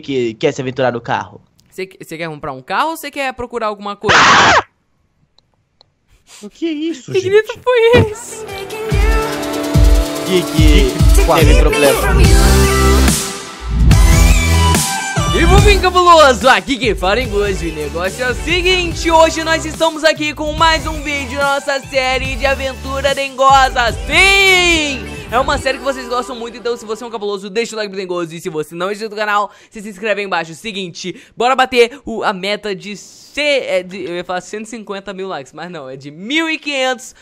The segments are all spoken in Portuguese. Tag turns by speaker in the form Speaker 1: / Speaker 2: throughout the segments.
Speaker 1: que quer se aventurar no carro.
Speaker 2: Você quer comprar um carro ou você quer procurar alguma coisa?
Speaker 3: O que é isso,
Speaker 2: Que
Speaker 3: gente?
Speaker 2: grito foi esse?
Speaker 1: Geek teve problema.
Speaker 2: E vou vir cabuloso, aqui quem fala em gosto. O negócio é o seguinte, hoje nós estamos aqui com mais um vídeo da nossa série de aventura dengosa. Sim! É uma série que vocês gostam muito, então se você é um cabuloso, deixa o like pro dengoso. E se você não é inscrito no canal, você se inscreve aí embaixo. Seguinte, bora bater o, a meta de, C, é de... Eu ia falar 150 mil likes, mas não, é de 1.500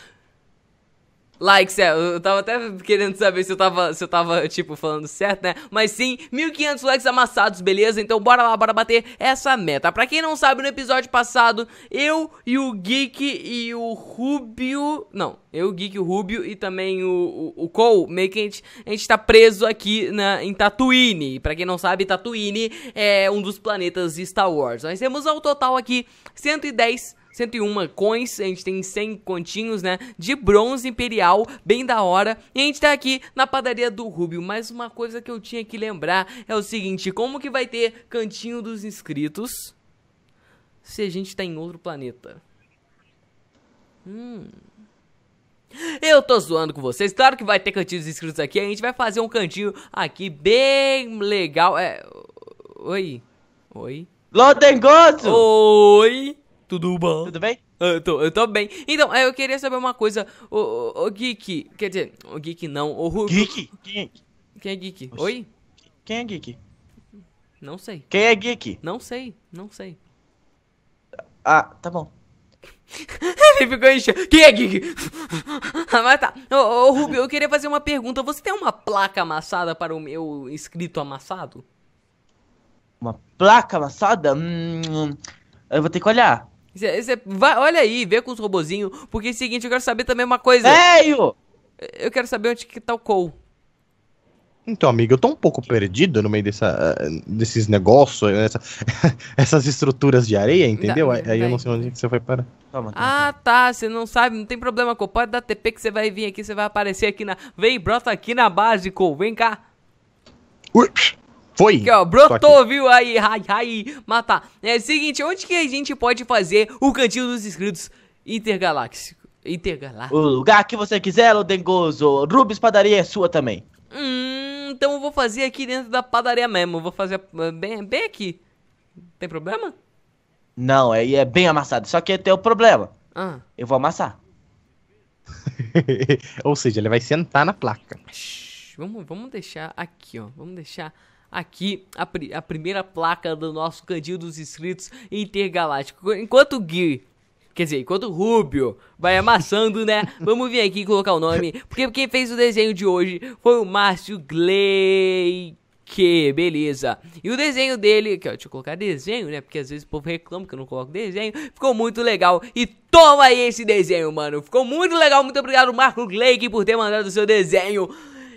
Speaker 2: likes, é, eu tava até querendo saber se eu tava, se eu tava, tipo, falando certo, né? Mas sim, 1500 likes amassados, beleza? Então bora lá, bora bater essa meta. Pra quem não sabe, no episódio passado, eu e o Geek e o Rubio... Não, eu, o Geek, o Rubio e também o, o, o Cole, meio que a gente, a gente tá preso aqui na, em Tatooine. Pra quem não sabe, Tatooine é um dos planetas Star Wars. Nós temos ao total aqui 110 101 coins, a gente tem 100 continhos, né, de bronze imperial, bem da hora. E a gente tá aqui na padaria do Rubio, mas uma coisa que eu tinha que lembrar é o seguinte, como que vai ter cantinho dos inscritos se a gente tá em outro planeta? Hum... Eu tô zoando com vocês, claro que vai ter cantinhos inscritos aqui, a gente vai fazer um cantinho aqui bem legal, é... Oi? Oi?
Speaker 1: Lodengoso!
Speaker 2: Oi? Tudo bom?
Speaker 1: Tudo bem?
Speaker 2: Eu tô, eu tô bem. Então, eu queria saber uma coisa. O, o, o Geek. Quer dizer, o Geek não. O Rubio.
Speaker 1: Geek? Quem,
Speaker 2: Quem é Geek?
Speaker 1: Oxi.
Speaker 2: Oi?
Speaker 1: quem é geek?
Speaker 2: Não sei.
Speaker 1: Quem é geek?
Speaker 2: Não sei. Não sei.
Speaker 1: Ah, tá bom.
Speaker 2: Ele ficou enchendo. Quem é Geek? Mas tá. Ô, ô, Rubio, eu queria fazer uma pergunta. Você tem uma placa amassada para o meu escrito amassado?
Speaker 1: Uma placa amassada? Hum, eu vou ter que olhar.
Speaker 2: Cê, cê vai, olha aí, vê com os robozinhos. Porque é o seguinte, eu quero saber também uma coisa.
Speaker 1: Velho!
Speaker 2: Eu quero saber onde que tá o Cole.
Speaker 3: Então, amigo, eu tô um pouco perdido no meio dessa, desses negócios, essa- essas estruturas de areia, entendeu? Aí eu não sei onde que você foi parar.
Speaker 1: Toma, toma.
Speaker 2: Ah, tá, você não sabe, não tem problema, Cole. Pode dar TP que você vai vir aqui, você vai aparecer aqui na. Vem, brota aqui na base, Cole. Vem cá.
Speaker 3: Ui, Foi!
Speaker 2: Aqui, ó, brotou,
Speaker 3: aqui.
Speaker 2: viu? Aí, ai, ai, matar. É o seguinte, onde que a gente pode fazer o cantinho dos inscritos intergaláctico? Intergaláctico.
Speaker 1: O lugar que você quiser, Lodengoso. Rubens Padaria é sua também.
Speaker 2: Hum, então eu vou fazer aqui dentro da padaria mesmo. Eu vou fazer uh, bem, bem aqui. Tem problema?
Speaker 1: Não, aí é bem amassado. Só que tem o problema.
Speaker 2: Ah.
Speaker 1: Eu vou amassar.
Speaker 3: Ou seja, ele vai sentar na placa.
Speaker 2: Shhh, Vamos, vamos deixar aqui, ó. Vamos deixar aqui a, pri- a primeira placa do nosso cantinho dos inscritos intergaláctico. Enquanto o Gui, quer dizer, enquanto o Rubio vai amassando, né? Vamos vir aqui colocar o nome. Porque quem fez o desenho de hoje foi o Márcio Gleike. Beleza. E o desenho dele, aqui, ó, deixa eu colocar desenho, né? Porque às vezes o povo reclama que eu não coloco desenho. Ficou muito legal. E toma aí esse desenho, mano. Ficou muito legal. Muito obrigado, Marco Gleike, por ter mandado o seu desenho.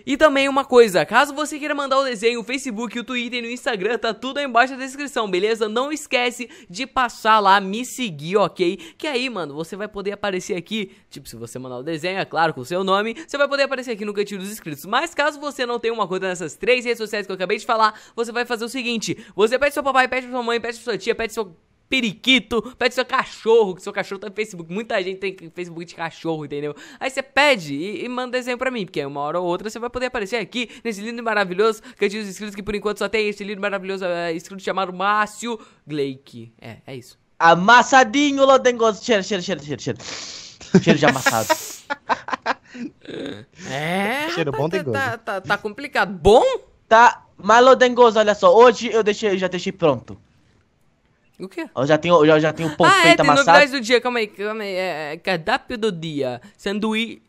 Speaker 2: E também uma coisa, caso você queira mandar o desenho, o Facebook, o Twitter e o Instagram, tá tudo aí embaixo da descrição, beleza? Não esquece de passar lá, me seguir, ok? Que aí, mano, você vai poder aparecer aqui, tipo, se você mandar o desenho, é claro, com o seu nome, você vai poder aparecer aqui no cantinho dos inscritos. Mas caso você não tenha uma conta nessas três redes sociais que eu acabei de falar, você vai fazer o seguinte, você pede pro seu papai, pede pra sua mãe, pede pra sua tia, pede pro seu periquito, pede seu cachorro, que seu cachorro tá no Facebook. Muita gente tem Facebook de cachorro, entendeu? Aí você pede e, e manda desenho pra mim, porque uma hora ou outra você vai poder aparecer aqui nesse lindo e maravilhoso cantinho dos inscritos que por enquanto só tem esse lindo e maravilhoso é, inscrito chamado Márcio Gleike. É, é isso.
Speaker 1: Amassadinho, Lodengoso. Cheira, cheira, cheira, cheira, cheira. Cheiro de amassado.
Speaker 2: É,
Speaker 3: Cheiro bom
Speaker 2: tá,
Speaker 3: tem gosto.
Speaker 2: tá, tá, tá complicado. Bom?
Speaker 1: Tá, mas Lodengoso, olha só. Hoje eu, deixei, eu já deixei pronto.
Speaker 2: O quê?
Speaker 1: Eu já tenho, eu já, já tenho o pão
Speaker 2: ah, é,
Speaker 1: feito
Speaker 2: tem
Speaker 1: amassado.
Speaker 2: novidades do dia, calma aí, calma aí. É, é, cardápio do dia, sanduíche...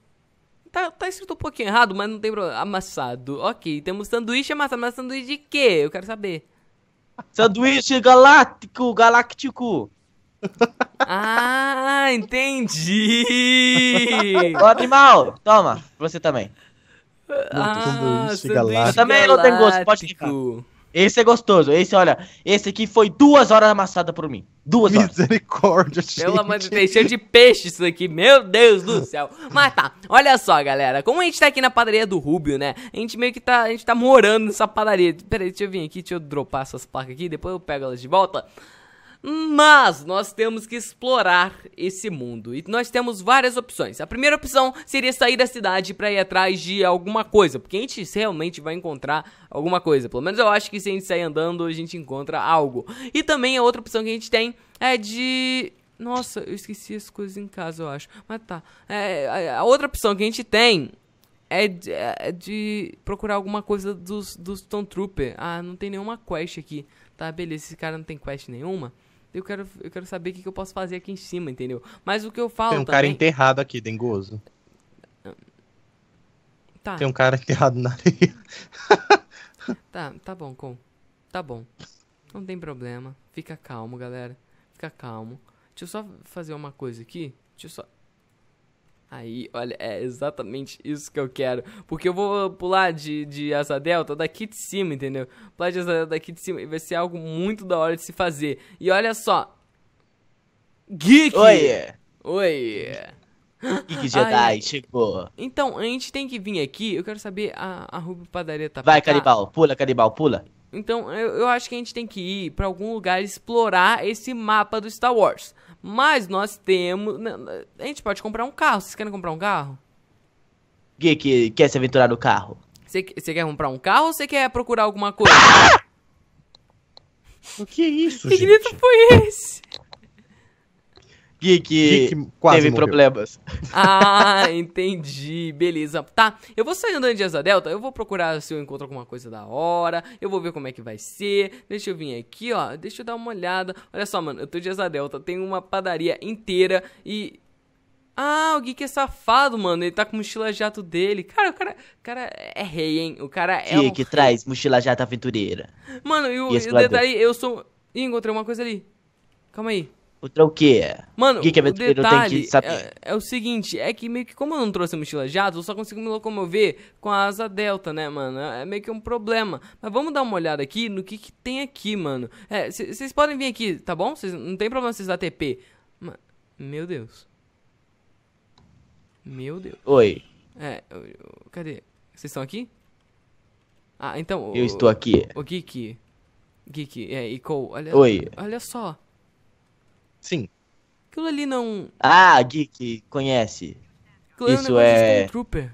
Speaker 2: Tá, tá escrito um pouquinho errado, mas não tem problema. Amassado, ok. Temos sanduíche amassado, mas sanduíche de quê? Eu quero saber.
Speaker 1: Sanduíche galáctico, galáctico.
Speaker 2: Ah, entendi!
Speaker 1: Ô, animal, toma, você também.
Speaker 2: ah,
Speaker 3: sanduíche
Speaker 2: sanduíche
Speaker 3: galáctico.
Speaker 1: Eu também não tenho gosto, pode
Speaker 2: galáctico.
Speaker 1: Esse é gostoso. Esse, olha, esse aqui foi duas horas amassada por mim. Duas horas.
Speaker 3: Misericórdia, gente.
Speaker 2: Pelo amor de Deus, cheio de peixe isso aqui, meu Deus do céu. Mas tá, olha só, galera, como a gente tá aqui na padaria do Rubio, né? A gente meio que tá, a gente tá morando nessa padaria. Pera aí, deixa eu vir aqui, deixa eu dropar essas placas aqui, depois eu pego elas de volta. Mas nós temos que explorar esse mundo e nós temos várias opções. A primeira opção seria sair da cidade para ir atrás de alguma coisa, porque a gente realmente vai encontrar alguma coisa. Pelo menos eu acho que se a gente sair andando, a gente encontra algo. E também a outra opção que a gente tem é de nossa, eu esqueci as coisas em casa, eu acho. Mas tá. É, a outra opção que a gente tem é de, é de procurar alguma coisa dos, dos Stone Trooper. Ah, não tem nenhuma quest aqui. Tá, beleza, esse cara não tem quest nenhuma eu quero, eu quero saber o que, que eu posso fazer aqui em cima, entendeu? Mas o que eu falo
Speaker 3: Tem um
Speaker 2: também...
Speaker 3: cara enterrado aqui, dengoso.
Speaker 2: Tá,
Speaker 3: Tem um cara enterrado na areia.
Speaker 2: tá, tá bom, com. Tá bom. Não tem problema. Fica calmo, galera. Fica calmo. Deixa eu só fazer uma coisa aqui. Deixa eu só... Aí, olha, é exatamente isso que eu quero. Porque eu vou pular de, de asa delta daqui de cima, entendeu? Pular de asa delta daqui de cima e vai ser algo muito da hora de se fazer. E olha só. Geek!
Speaker 1: Oi,
Speaker 2: Oi!
Speaker 1: Geek Jedi, chegou.
Speaker 2: Então, a gente tem que vir aqui. Eu quero saber, a, a Ruby Padaria tá
Speaker 1: Vai,
Speaker 2: cá?
Speaker 1: canibal, pula, canibal, pula.
Speaker 2: Então, eu, eu acho que a gente tem que ir pra algum lugar explorar esse mapa do Star Wars. Mas nós temos. A gente pode comprar um carro. Vocês querem comprar um carro?
Speaker 1: Geek quer se aventurar no carro.
Speaker 2: Você quer comprar um carro ou você quer procurar alguma coisa?
Speaker 3: O que é isso,
Speaker 2: Que
Speaker 3: gente?
Speaker 2: grito foi esse?
Speaker 1: Geek,
Speaker 3: Geek quase
Speaker 1: teve
Speaker 3: morreu.
Speaker 1: problemas.
Speaker 2: Ah, entendi. Beleza. Tá, eu vou sair andando de asa delta. Eu vou procurar se eu encontro alguma coisa da hora. Eu vou ver como é que vai ser. Deixa eu vir aqui, ó. Deixa eu dar uma olhada. Olha só, mano. Eu tô de asa delta. Tem uma padaria inteira e. Ah, o Geek é safado, mano. Ele tá com mochila jato dele. Cara, o cara, o cara é rei, hein? O cara é um
Speaker 1: Geek
Speaker 2: rei.
Speaker 1: traz mochila jata aventureira.
Speaker 2: Mano, e o,
Speaker 1: E
Speaker 2: o detalhe, eu sou. Ih, encontrei uma coisa ali. Calma aí.
Speaker 1: Outra o quê?
Speaker 2: Mano, o
Speaker 1: aventureiro tem
Speaker 2: detalhe
Speaker 1: que saber.
Speaker 2: é, é o seguinte, é que meio que como eu não trouxe mochila jato, eu só consigo me locomover com a asa delta, né, mano? É meio que um problema. Mas vamos dar uma olhada aqui no que, que tem aqui, mano. É, vocês podem vir aqui, tá bom? Cês- não tem problema vocês dar TP. Meu Deus. Meu Deus.
Speaker 1: Oi,
Speaker 2: É, eu- eu- cadê? Vocês estão aqui? Ah, então...
Speaker 1: eu
Speaker 2: o-
Speaker 1: estou aqui.
Speaker 2: O Geek... Geek, é, e Cole, olha...
Speaker 1: Oi.
Speaker 2: Olha só.
Speaker 3: Sim.
Speaker 2: Aquilo ali não...
Speaker 1: Ah, Geek, conhece.
Speaker 2: Aquilo
Speaker 1: Isso
Speaker 2: é um
Speaker 1: é-
Speaker 2: Stormtrooper.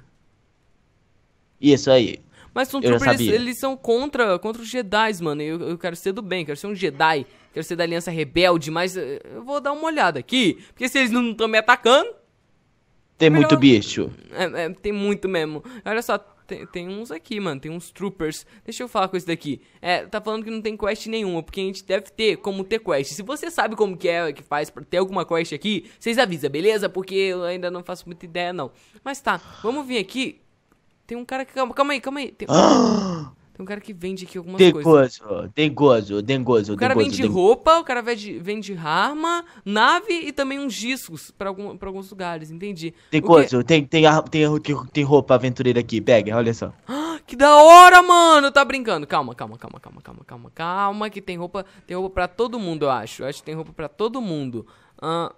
Speaker 1: Isso aí.
Speaker 2: Mas Stone
Speaker 1: já
Speaker 2: Troopers, eles, eles são contra, contra os Jedi, mano. Eu, eu quero ser do bem, quero ser um Jedi. Quero ser da Aliança Rebelde, mas eh, eu vou dar uma olhada aqui. Porque se eles não estão me atacando,
Speaker 1: Tem
Speaker 2: Melhor-
Speaker 1: muito bicho.
Speaker 2: é- é, tem muito mesmo. Olha só, tem, tem uns aqui, mano. Tem uns Troopers. Deixa eu falar com esse daqui. É, tá falando que não tem quest nenhuma, porque a gente deve ter como ter quest. Se você sabe como que é, que faz pra ter alguma quest aqui, vocês avisam, beleza? Porque eu ainda não faço muita ideia, não. Mas tá, vamos vir aqui. Tem um cara que... Calma, calma aí, calma aí. Tem, tem um cara que vende aqui algumas coisas.
Speaker 1: Dengoso, dengoso, dengoso,
Speaker 2: O cara
Speaker 1: dengoso.
Speaker 2: vende
Speaker 1: dengoso.
Speaker 2: roupa, o cara vende, vende arma, nave e também uns discos pra, algum, pra alguns lugares, entendi.
Speaker 1: Dengoso, tem, tem, tem, tem, tem roupa aventureira aqui, pega, olha só.
Speaker 2: Que da hora, mano! Tá brincando. Calma, calma, calma, calma, calma, calma, calma. Que tem roupa. Tem roupa pra todo mundo, eu acho. Eu acho que tem roupa pra todo mundo. Ahn,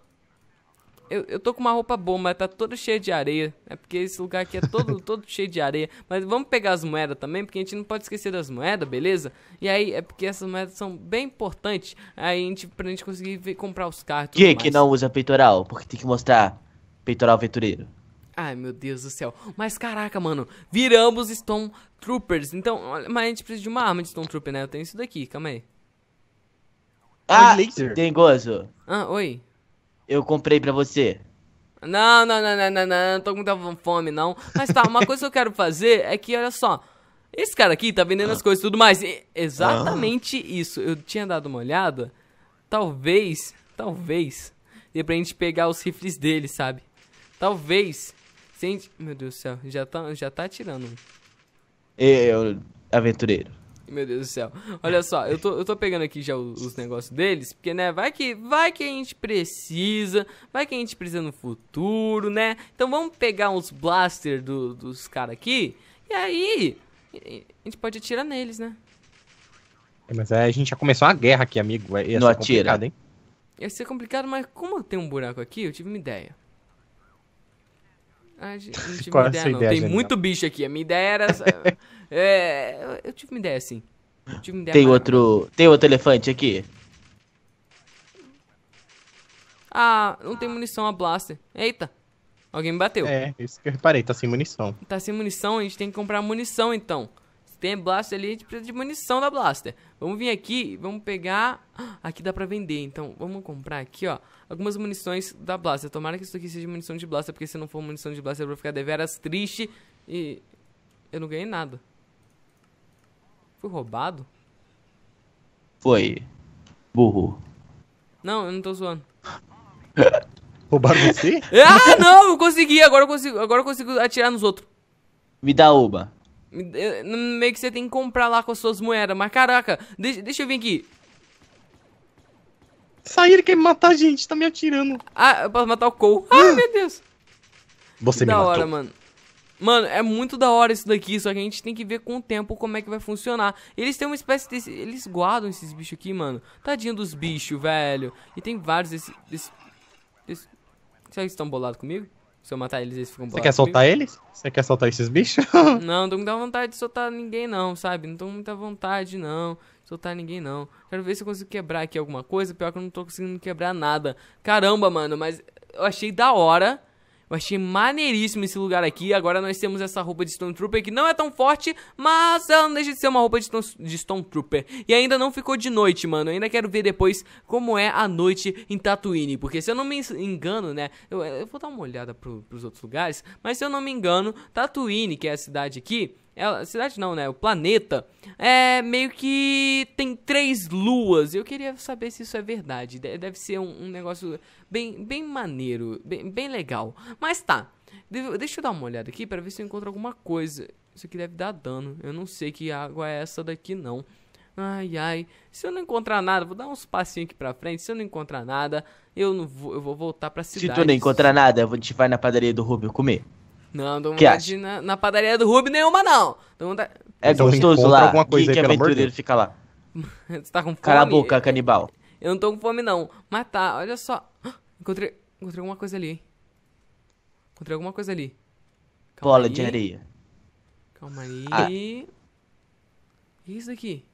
Speaker 2: eu, eu tô com uma roupa boa, mas tá toda cheia de areia. É porque esse lugar aqui é todo, todo cheio de areia. Mas vamos pegar as moedas também, porque a gente não pode esquecer das moedas, beleza? E aí é porque essas moedas são bem importantes. Aí a gente, pra gente conseguir ver- comprar os carros. tudo
Speaker 1: Que que não usa peitoral? Porque tem que mostrar peitoral aventureiro.
Speaker 2: Ai, meu Deus do céu. Mas caraca, mano, viramos Stone Troopers. Então, mas a gente precisa de uma arma de Stone Trooper, né? Eu tenho isso daqui, calma aí.
Speaker 1: Ah,
Speaker 3: laser.
Speaker 1: Dengoso,
Speaker 2: Ah, oi.
Speaker 1: Eu comprei pra você.
Speaker 2: Não, não, não, não, não, não, não tô com muita fome, não. Mas tá, uma coisa que eu quero fazer é que, olha só. Esse cara aqui tá vendendo as coisas e tudo mais. E- exatamente isso. Eu tinha dado uma olhada. Talvez, talvez, dê pra gente pegar os rifles dele, sabe? Talvez. Se a gente... Meu Deus do céu, já tá, já tá atirando.
Speaker 1: Eu, aventureiro.
Speaker 2: Meu Deus do céu. Olha só, eu tô, eu tô pegando aqui já os, os negócios deles, porque, né, vai que, vai que a gente precisa, vai que a gente precisa no futuro, né? Então vamos pegar uns blaster do- dos caras aqui, e aí a gente pode atirar neles, né?
Speaker 3: Mas é, a gente já começou uma guerra aqui, amigo. Ia
Speaker 1: Não atira.
Speaker 3: complicado, hein?
Speaker 2: Ia ser complicado, mas como tem um buraco aqui, eu tive uma ideia. Ah, gente, não tive
Speaker 3: é
Speaker 2: ideia, não.
Speaker 3: ideia,
Speaker 2: Tem
Speaker 3: genial?
Speaker 2: muito bicho aqui. A minha ideia era. essa- é, eu tive uma ideia assim. Tive uma ideia
Speaker 1: Tem outro. Tem outro elefante aqui?
Speaker 2: Ah, não tem munição a blaster. Eita! Alguém me bateu.
Speaker 3: É, isso que eu reparei, tá sem munição.
Speaker 2: Tá sem munição, a gente tem que comprar munição então. Se tem blaster ali, a gente precisa de munição da blaster. Vamos vir aqui, vamos pegar. Ah, Aqui dá pra vender, então vamos comprar aqui, ó. Algumas munições da blaster. Tomara que isso aqui seja munição de blaster, porque se não for munição de blaster eu vou ficar deveras triste e. Eu não ganhei nada. Fui roubado?
Speaker 1: Foi. Burro.
Speaker 2: Não, eu não tô zoando.
Speaker 3: Roubaram você?
Speaker 2: Ah, não, eu consegui, agora eu consigo, agora eu consigo atirar nos outros.
Speaker 1: Me dá
Speaker 2: eh, Meio que você tem que comprar lá com as suas moedas. Mas caraca, deixa, deixa eu vir aqui.
Speaker 3: Saíram quer me matar a gente, tá me atirando.
Speaker 2: Ah, eu posso matar o Cole. Ah, meu Deus.
Speaker 3: Você
Speaker 2: Que
Speaker 3: me
Speaker 2: da
Speaker 3: matou.
Speaker 2: hora, mano. Mano, é muito da hora isso daqui, só que a gente tem que ver com o tempo como é que vai funcionar. Eles têm uma espécie desse. Eles guardam esses bichos aqui, mano. Tadinho dos bichos, velho. E tem vários desse. desse, desse... Será que eles estão bolados comigo? Se eu matar eles, eles ficam
Speaker 3: Você
Speaker 2: bolados
Speaker 3: quer soltar eles? Você quer soltar esses bichos?
Speaker 2: comigo? Não, não tô com muita vontade de soltar ninguém, não, sabe? Não tô com muita vontade, não. Soltar ninguém, não. Quero ver se eu consigo quebrar aqui alguma coisa. Pior que eu não tô conseguindo quebrar nada. Caramba, mano, mas eu achei da hora. Eu achei maneiríssimo esse lugar aqui. Agora nós temos essa roupa de Stone Trooper que não é tão forte, mas ela não deixa de ser uma roupa de Stone, de Stone Trooper. E ainda não ficou de noite, mano. Eu ainda quero ver depois como é a noite em Tatooine. Porque se eu não me engano, né? Eu, eu vou dar uma olhada pro, pros outros lugares. Mas se eu não me engano, Tatooine, que é a cidade aqui. Ela, cidade não, né? O planeta é meio que tem três luas. Eu queria saber se isso é verdade. De- Deve ser um, um negócio bem, bem maneiro, bem, bem legal. Mas tá. De- Deixa eu dar uma olhada aqui para ver se eu encontro alguma coisa. Isso aqui deve dar dano. Eu não sei que água é essa daqui, não. Ai, ai. Se eu não encontrar nada, vou dar uns passinhos aqui pra frente. Se eu não encontrar nada, eu não vou, eu vou voltar pra
Speaker 1: Se
Speaker 2: cidade.
Speaker 1: tu não encontrar nada, a gente vai na padaria do Rubio comer.
Speaker 2: Não, não vontade de ir na, na padaria do Ruby nenhuma, não. Dou vontade...
Speaker 1: É
Speaker 3: Então
Speaker 1: gostoso lá.
Speaker 3: alguma coisa aí, amor de
Speaker 1: aventureiro fica lá.
Speaker 2: Você tá com fome?
Speaker 1: Cala a boca, canibal.
Speaker 2: Eu não tô com fome, não. Mas tá, olha só. Encontrei, encontrei alguma coisa ali, hein? Encontrei alguma coisa ali. Calma
Speaker 1: Bola
Speaker 2: aí.
Speaker 1: de areia.
Speaker 2: Calma aí.
Speaker 1: Ah.
Speaker 2: O que é isso aqui?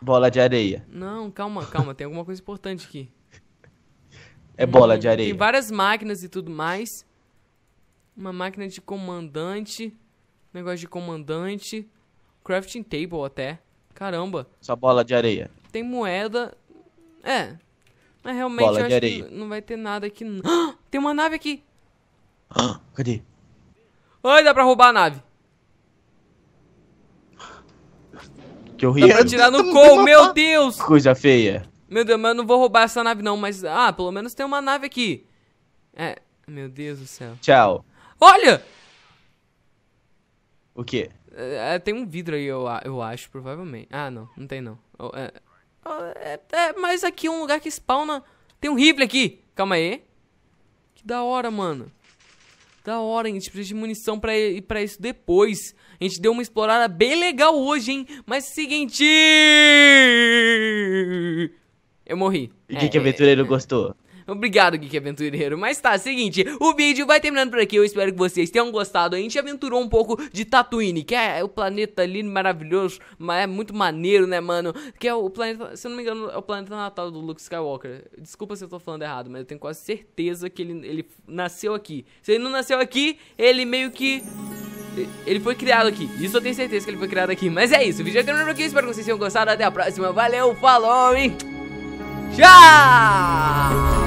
Speaker 1: Bola de areia.
Speaker 2: Não, calma, calma. Tem alguma coisa importante aqui.
Speaker 1: É bola
Speaker 2: Hum,
Speaker 1: de areia.
Speaker 2: Tem várias máquinas e tudo mais. Uma máquina de comandante. Negócio de comandante. Crafting table até. Caramba.
Speaker 1: Só bola de areia.
Speaker 2: Tem moeda. É. Mas realmente
Speaker 1: Bola
Speaker 2: eu
Speaker 1: de
Speaker 2: acho
Speaker 1: areia.
Speaker 2: que não vai ter nada aqui. Ah, Tem uma nave aqui.
Speaker 1: Ah, Cadê?
Speaker 2: Ai, dá pra roubar a nave.
Speaker 1: Que
Speaker 2: Dá
Speaker 1: horrível.
Speaker 2: pra tirar no
Speaker 3: bem
Speaker 2: meu. Deus.
Speaker 1: Coisa feia.
Speaker 2: Meu Deus, mas eu não vou roubar essa nave não, mas... Ah, pelo menos tem uma nave aqui. É, meu Deus do céu.
Speaker 1: Tchau.
Speaker 2: Olha!
Speaker 1: O quê?
Speaker 2: É, tem um vidro aí, eu, eu acho, provavelmente. Ah, não, não tem não. É, é, é, mas aqui é um lugar que spawna. Tem um rifle aqui. Calma aí. Que da hora, mano. Da hora, a gente precisa de munição pra ir pra isso depois. A gente deu uma explorada bem legal hoje, hein? Mas seguinte. Eu morri.
Speaker 1: E
Speaker 2: É,
Speaker 1: que, que aventureiro gostou?
Speaker 2: Obrigado, Geek Aventureiro. Mas tá, seguinte, o vídeo vai terminando por aqui. Eu espero que vocês tenham gostado. A gente aventurou um pouco de Tatooine, que é o planeta lindo, maravilhoso, mas é muito maneiro, né, mano? Que é o planeta, se eu não me engano, é o planeta natal do Luke Skywalker. Desculpa se eu tô falando errado, mas eu tenho quase certeza que ele, ele nasceu aqui. Se ele não nasceu aqui, ele meio que. Ele foi criado aqui. Isso eu tenho certeza que ele foi criado aqui. Mas é isso. O vídeo vai terminando aqui. Espero que vocês tenham gostado. Até a próxima. Valeu, falou e. Tchau!